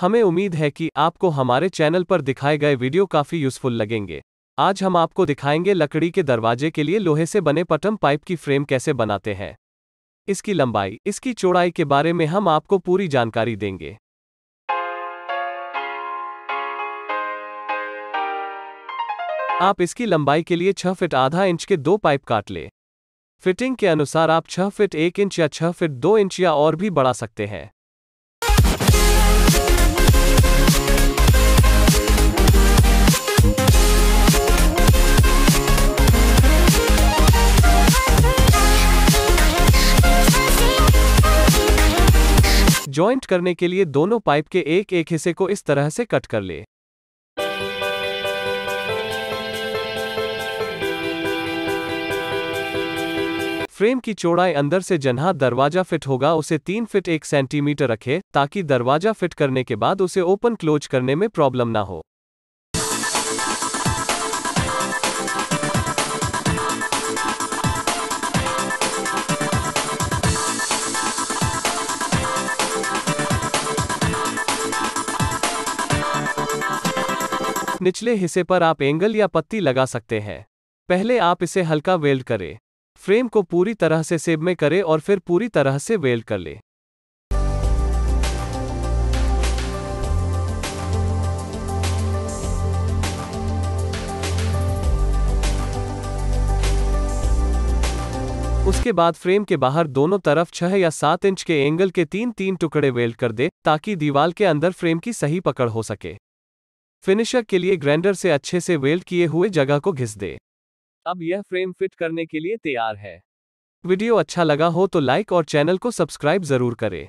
हमें उम्मीद है कि आपको हमारे चैनल पर दिखाए गए वीडियो काफ़ी यूजफुल लगेंगे। आज हम आपको दिखाएँगे लकड़ी के दरवाजे के लिए लोहे से बने पटम पाइप की फ्रेम कैसे बनाते हैं। इसकी लंबाई, इसकी चौड़ाई के बारे में हम आपको पूरी जानकारी देंगे। आप इसकी लंबाई के लिए 6 फीट आधा इंच के दो पाइप काट ले। फिटिंग के अनुसार आप 6 फीट 1 इंच या 6 फीट 2 इंच या और भी बढ़ा सकते हैं। जॉइंट करने के लिए दोनों पाइप के एक एक हिस्से को इस तरह से कट कर ले। फ्रेम की चौड़ाई अंदर से जन्हा दरवाज़ा फिट होगा, उसे तीन फिट एक सेंटीमीटर रखे, ताकि दरवाज़ा फिट करने के बाद उसे ओपन क्लोज करने में प्रॉब्लम ना हो। निचले हिस्से पर आप एंगल या पत्ती लगा सकते हैं। पहले आप इसे हल्का वेल्ड करें। फ्रेम को पूरी तरह से सेब में करें और फिर पूरी तरह से वेल्ड कर ले। उसके बाद फ्रेम के बाहर दोनों तरफ़ छह या सात इंच के एंगल के तीन तीन टुकड़े वेल्ड कर दे, ताकि दीवार के अंदर फ्रेम की सही पकड़ हो सके। फिनिशर के लिए ग्रैंडर से अच्छे से वेल्ड किए हुए जगह को घिस दे। अब यह फ्रेम फिट करने के लिए तैयार है। वीडियो अच्छा लगा हो तो लाइक और चैनल को सब्सक्राइब ज़रूर करें।